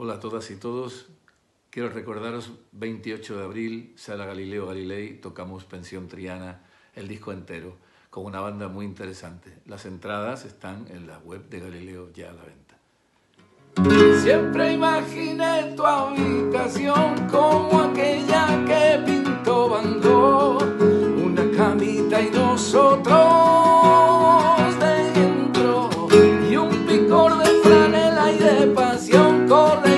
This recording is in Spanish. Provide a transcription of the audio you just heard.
Hola a todas y todos. Quiero recordaros, 28 de abril, Sala Galileo Galilei, tocamos Pensión Triana, el disco entero, con una banda muy interesante. Las entradas están en la web de Galileo ya a la venta. Siempre imaginé tu habitación como aquella que pintó Van Gogh, una camita y nosotros hay de pasión colectiva.